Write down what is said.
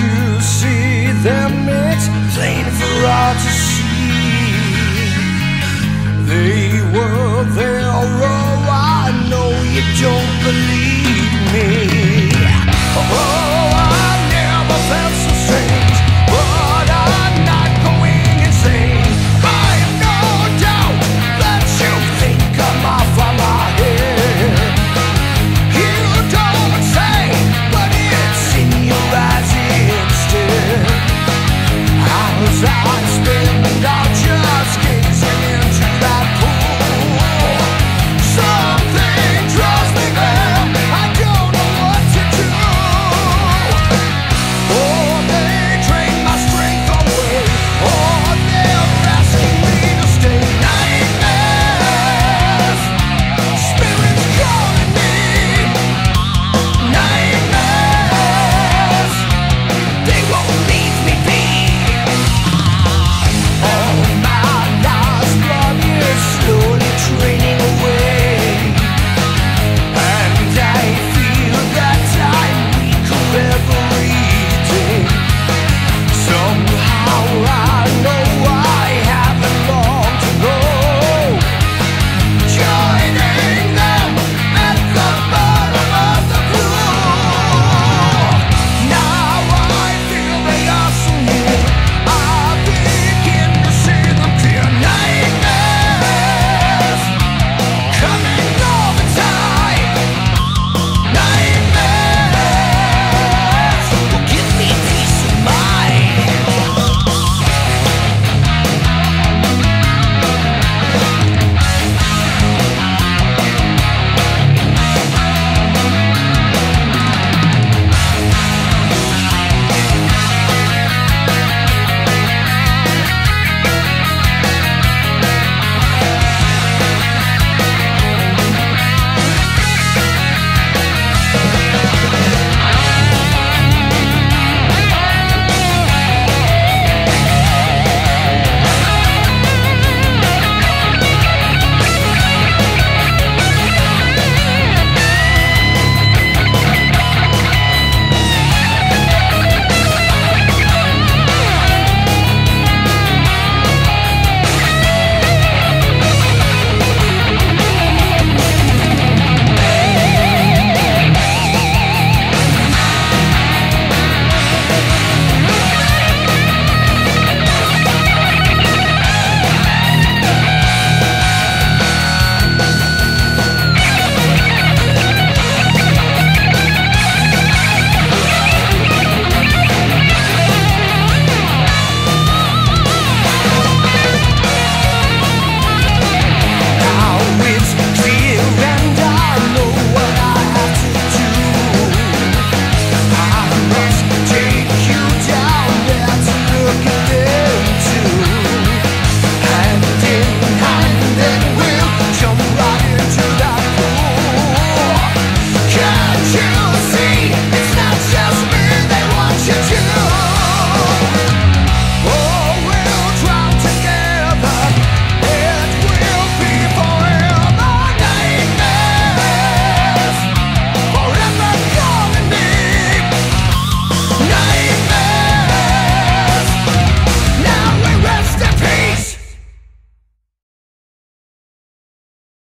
you see them? It's plain for all to see. They were there, oh, I know you don't believe.